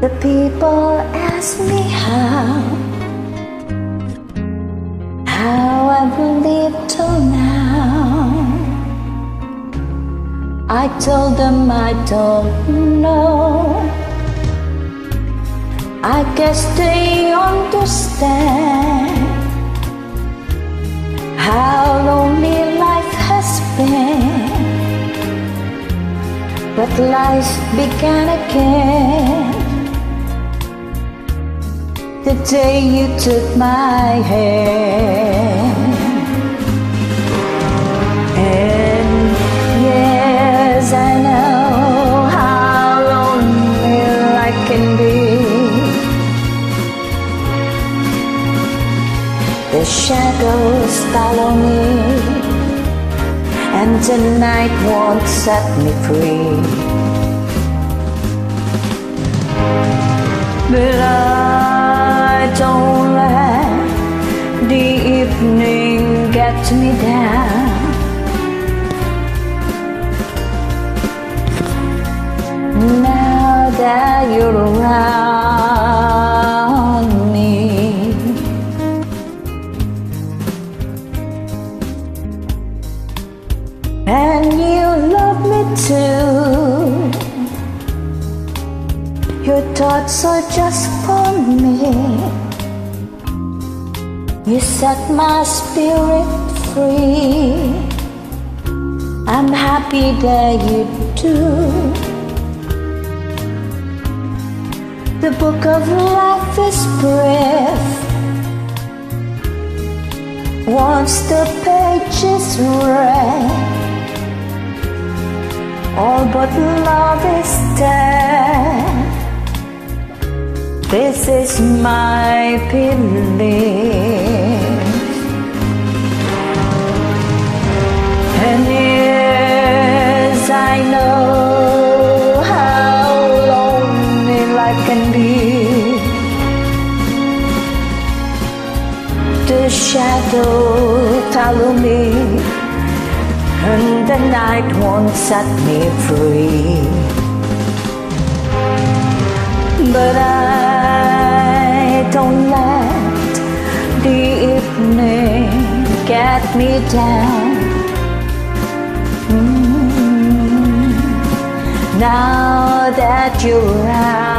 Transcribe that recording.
The people ask me how, how I've lived till now. I told them I don't know. I guess they understand how lonely life has been. But life began again the day you took my hand. And yes, I know how lonely life can be. The shadows follow me, and tonight won't set me free. But I don't let the evening get me down. Now that you're around me. And you love me too. Your thoughts are just for me. You set my spirit free. I'm happy that you do. The book of life is brief. Once the page is read, all but love is dead. This is my belief. The shadow follow me, and the night won't set me free. But I don't let the evening get me down. Mm. Now that you're around.